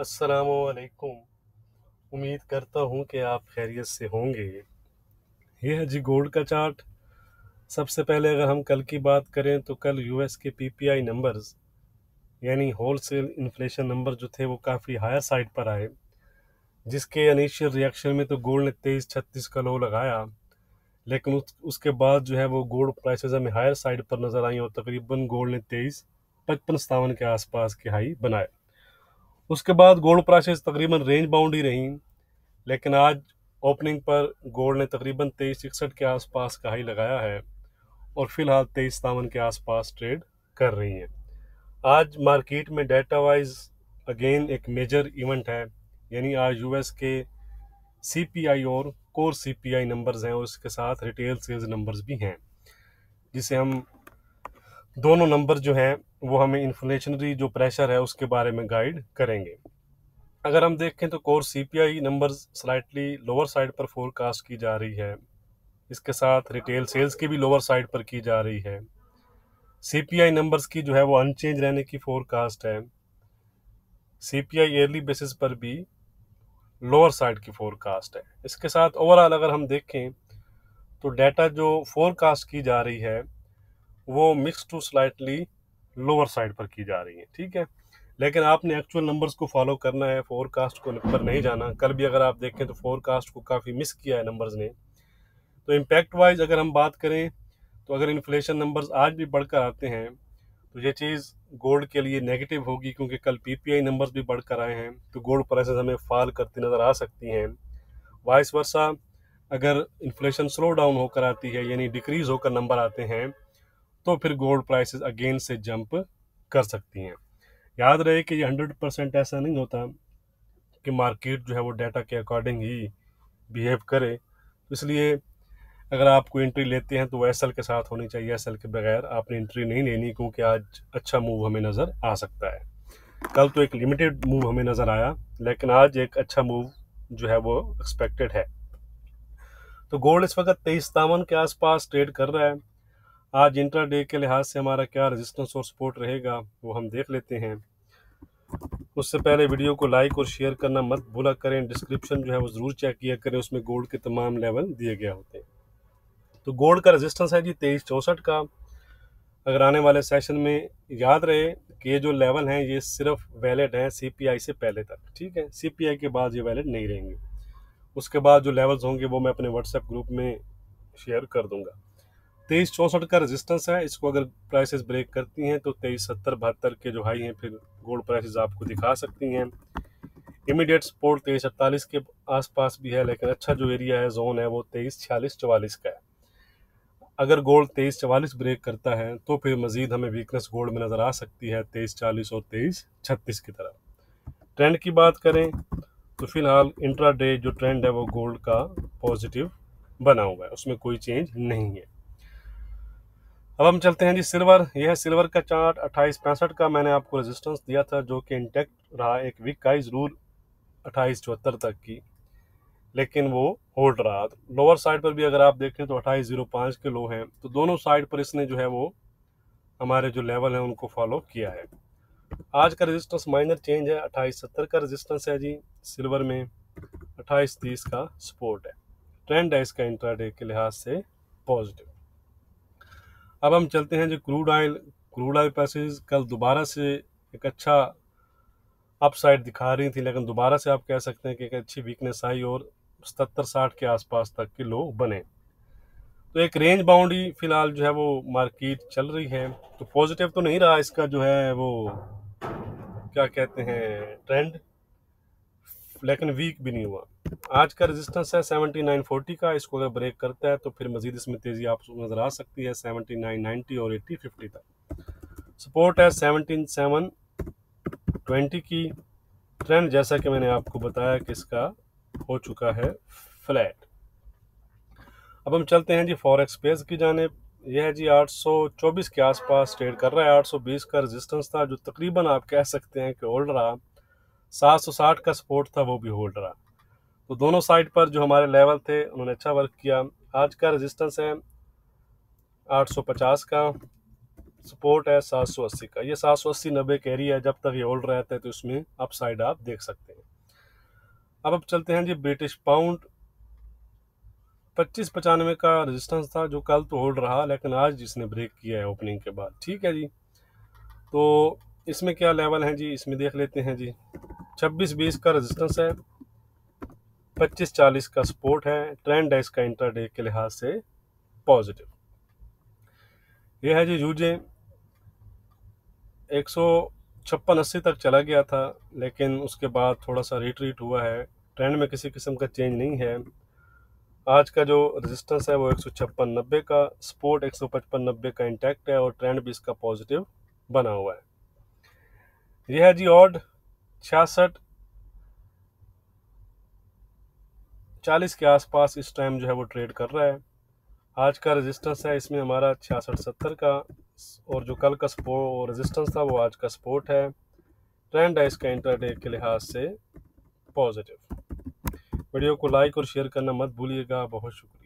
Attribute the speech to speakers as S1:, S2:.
S1: असलकुम उम्मीद करता हूँ कि आप खैरियत से होंगे। ये है जी गोल्ड का चार्ट। सबसे पहले अगर हम कल की बात करें तो कल यूएस के पीपीआई नंबर्स यानी होलसेल इन्फ्लेशन नंबर जो थे वो काफ़ी हायर साइड पर आए। जिसके इनिशियल रिएक्शन में तो गोल्ड ने तेईस छत्तीस का लो लगाया। लेकिन उस, उसके बाद जो है वो गोल्ड प्राइसेस हमें हायर साइड पर नज़र आई और तकरीबन गोल्ड ने तेईस पचपन सतावन के आसपास के हाई बनाए। उसके बाद गोल्ड प्राइसेस तकरीबन रेंज बाउंड ही रही। लेकिन आज ओपनिंग पर गोल्ड ने तकरीबन तेईस इकसठ के आसपास का हाई लगाया है और फ़िलहाल तेईस सतावन के आसपास ट्रेड कर रही हैं। आज मार्केट में डाटा वाइज अगेन एक मेजर इवेंट है, यानी आज यूएस के सीपीआई और कोर सीपीआई नंबर्स हैं और इसके साथ रिटेल सेल्स नंबर्स भी हैं, जिसे हम दोनों नंबर जो हैं, वो हमें इन्फ्लेशनरी जो प्रेशर है, उसके बारे में गाइड करेंगे। अगर हम देखें तो core CPI numbers slightly lower side पर फोरकास्ट की जा रही है। इसके साथ रिटेल सेल्स की भी लोअर साइड पर की जा रही है। सीपीआई नंबर्स की जो है, वो अनचेंज रहने की फोरकास्ट है। सीपीआई ईयरली बेसिस पर भी लोअर साइड की फोरकास्ट है। इसके साथ ओवरऑल अगर हम देखें तो डाटा जो फोरकास्ट की जा रही है वो mix to slightly lower side पर की जा रही है, ठीक है? लेकिन आपने एक्चुअल नंबर्स को फॉलो करना है फोरकास्ट को पर नहीं जाना। कल भी अगर आप देखें तो फोरकास्ट को काफ़ी मिस किया है नंबर्स ने। तो इम्पैक्ट वाइज अगर हम बात करें तो अगर इन्फ्लेशन नंबर्स आज भी बढ़कर आते हैं तो ये चीज़ गोल्ड के लिए नेगेटिव होगी क्योंकि कल पीपीआई नंबर्स भी बढ़कर आए हैं तो गोल्ड प्राइसेस हमें फॉल करती नज़र आ सकती हैं। वाइस वर्षा अगर इन्फ्लेशन स्लो डाउन होकर आती है, यानी डिक्रीज होकर नंबर आते हैं तो फिर गोल्ड प्राइसेस अगेन से जंप कर सकती हैं। याद रहे कि ये हंड्रेड परसेंट ऐसा नहीं होता कि मार्केट जो है वो डाटा के अकॉर्डिंग ही बिहेव करे। तो इसलिए अगर आप कोई एंट्री लेते हैं तो वो एस के साथ होनी चाहिए एसएल के बगैर आपने एंट्री नहीं लेनी क्योंकि आज अच्छा मूव हमें नज़र आ सकता है। कल तो एक लिमिटेड मूव हमें नज़र आया, लेकिन आज एक अच्छा मूव जो है वो एक्सपेक्टेड है। तो गोल्ड इस वक्त तेईस के आसपास ट्रेड कर रहा है। आज इंटर डे के लिहाज से हमारा क्या रेजिस्टेंस और सपोर्ट रहेगा, वो हम देख लेते हैं। उससे पहले वीडियो को लाइक और शेयर करना मत भूला करें। डिस्क्रिप्शन जो है वो ज़रूर चेक किया करें। उसमें गोल्ड के तमाम लेवल दिए गए होते हैं। तो गोल्ड का रेजिस्टेंस है जी तेईस चौंसठ का। अगर आने वाले सेशन में याद रहे कि ये जो लेवल हैं, ये सिर्फ़ वैलिड हैं सीपीआई से पहले तक, ठीक है? सीपीआई के बाद ये वैलिड नहीं रहेंगे। उसके बाद जो लेवल्स होंगे, वो मैं अपने व्हाट्सएप ग्रुप में शेयर कर दूँगा। तेईस चौंसठ का रेजिस्टेंस है। इसको अगर प्राइसेस ब्रेक करती हैं तो तेईस, सत्तर, बहत्तर के जो हाई हैं, फिर गोल्ड प्राइसेस आपको दिखा सकती हैं। इमीडिएट सपोर्ट तेईस, अड़तालीस के आसपास भी है, लेकिन अच्छा जो एरिया है जोन है, वो तेईस, छियालीस, चवालीस का है। अगर गोल्ड तेईस, चवालीस ब्रेक करता है तो फिर मजीद हमें वीकनेस गोल्ड में नज़र आ सकती है, तेईस, चालीस और तेईस, छत्तीस की तरफ़ ट्रेंड की बात करें तो फ़िलहाल इंट्रा डे जो ट्रेंड है, वो गोल्ड का पॉजिटिव बना हुआ है। उसमें कोई चेंज नहीं है। अब हम चलते हैं जी सिल्वर। यह है सिल्वर का चार्ट अट्ठाईस पैंसठ का। मैंने आपको रेजिस्टेंस दिया था जो कि इंटेक्ट रहा एक वीक का ज़रूर अट्ठाईस चौहत्तर तक की। लेकिन वो होल्ड रहा। लोअर साइड पर भी अगर आप देखें तो अट्ठाईस ज़ीरो पाँच के लो हैं। तो दोनों साइड पर इसने जो है वो हमारे जो लेवल हैं उनको फॉलो किया है। आज का रेजिस्टेंस माइनर चेंज है। अट्ठाईस सत्तर का रेजिस्टेंस है जी सिल्वर में। अट्ठाईस तीस का सपोर्ट है। ट्रेंड है इसका इंट्राडे के लिहाज से पॉजिटिव अब हम चलते हैं जो crude oil crude oil prices कल दोबारा से एक अच्छा अपसाइड दिखा रही थी, लेकिन दोबारा से आप कह सकते हैं कि एक अच्छी वीकनेस आई और सतर साठ के आसपास तक के लो बने। तो एक रेंज बाउंड्री फ़िलहाल जो है वो मार्केट चल रही है। तो पॉजिटिव तो नहीं रहा, इसका जो है वो क्या कहते हैं ट्रेंड लेकिन वीक भी नहीं हुआ। आज का रेजिस्टेंस है सेवेंटी नाइन फोर्टी का, इसको अगर ब्रेक करता है तो फिर मजीद इसमें तेज़ी आप नज़र आ सकती है सेवेंटी नाइन नाइन्टी और एट्टी फिफ्टी तक। सपोर्ट है सेवनटीन सेवन ट्वेंटी की। ट्रेंड जैसा कि मैंने आपको बताया कि इसका हो चुका है फ्लैट अब हम चलते हैं जी फॉरेक्स पेज की जाने यह है जी 824 के आसपास ट्रेड कर रहा है। 820 का रेजिस्टेंस था, जो तकरीबन आप कह सकते हैं कि होल्ड रहा। 760 का सपोर्ट था, वो भी होल्ड रहा। तो दोनों साइड पर जो हमारे लेवल थे, उन्होंने अच्छा वर्क किया। आज का रेजिस्टेंस है 850 का। सपोर्ट है सात सौ अस्सी का। ये सात सौ अस्सी नब्बे का एरिया है। जब तक ये होल्ड रहता है तो इसमें अप साइड आप देख सकते हैं। अब अब चलते हैं जी ब्रिटिश पाउंड पच्चीस पचानवे का रेजिस्टेंस था, जो कल तो होल्ड रहा, लेकिन आज जिसने ब्रेक किया है ओपनिंग के बाद। ठीक है जी। तो इसमें क्या लेवल है जी? इसमें देख लेते हैं जी। छब्बीस बीस का रेजिस्टेंस है। पच्चीस चालीस का सपोर्ट है ट्रेंड है इसका इंटरडे के लिहाज से पॉजिटिव। यह है जी यूजे। एक सौ छप्पन अस्सी तक चला गया था, लेकिन उसके बाद थोड़ा सा रिट्रीट हुआ है। ट्रेंड में किसी किस्म का चेंज नहीं है। आज का जो रेजिस्टेंस है वो एक सौ छप्पन नब्बे का सपोर्ट एक सौ पचपन नब्बे का इंटैक्ट है और ट्रेंड भी इसका पॉजिटिव बना हुआ है। यह है जी ऑड छियासठ चालीस के आसपास इस टाइम जो है वो ट्रेड कर रहा है। आज का रेजिस्टेंस है, इसमें हमारा छियासठ सत्तर का, और जो कल का सपोर्ट रेजिस्टेंस था, वो आज का सपोर्ट है। ट्रेंड है इसका इंटरडे के लिहाज से पॉजिटिव वीडियो को लाइक और शेयर करना मत भूलिएगा, बहुत शुक्रिया।